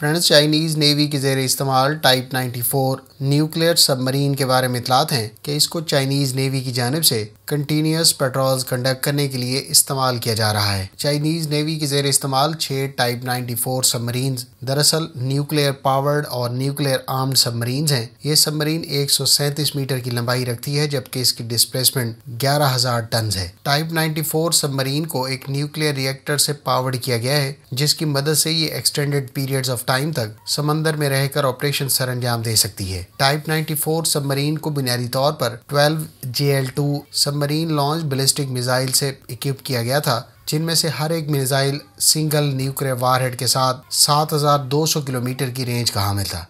Friends Chinese navy के जेर इस्तेमाल टाइप 94 न्यूक्लियर सबमरीन के बारे में इतलात हैं कि इसको चाइनीज़ नेवी की जानब से कंटिन्यूस पेट्रोल्स कंडक्ट करने के लिए इस्तेमाल किया जा रहा है। चाइनीज़ नेवी के जेर इस्तेमाल छह टाइप 94 सबमरीन दरअसल न्यूक्लियर पावर्ड और न्यूक्लियर आर्म्ड सबमरीन हैं। ये सबमरीन एक सौ सैंतीस मीटर की लंबाई रखती है, जबकि इसकी डिस्प्लेसमेंट ग्यारह हज़ार टन है। टाइप 94 सबमरीन को एक न्यूक्लियर रिएक्टर से पावर्ड किया गया है, जिसकी मदद से ये एक्सटेंडेड पीरियड्स ऑफ़ टाइम तक समंदर में रहकर ऑपरेशन सर अंजाम दे सकती है। टाइप 94 सबमरीन को बुनियादी तौर पर 12 JL2 submarine launch ballistic missile से इक्विप किया गया था जिनमें से हर एक मिसाइल सिंगल न्यूक्लियर वारहेड के साथ 7,200 किलोमीटर की रेंज का हामिल था।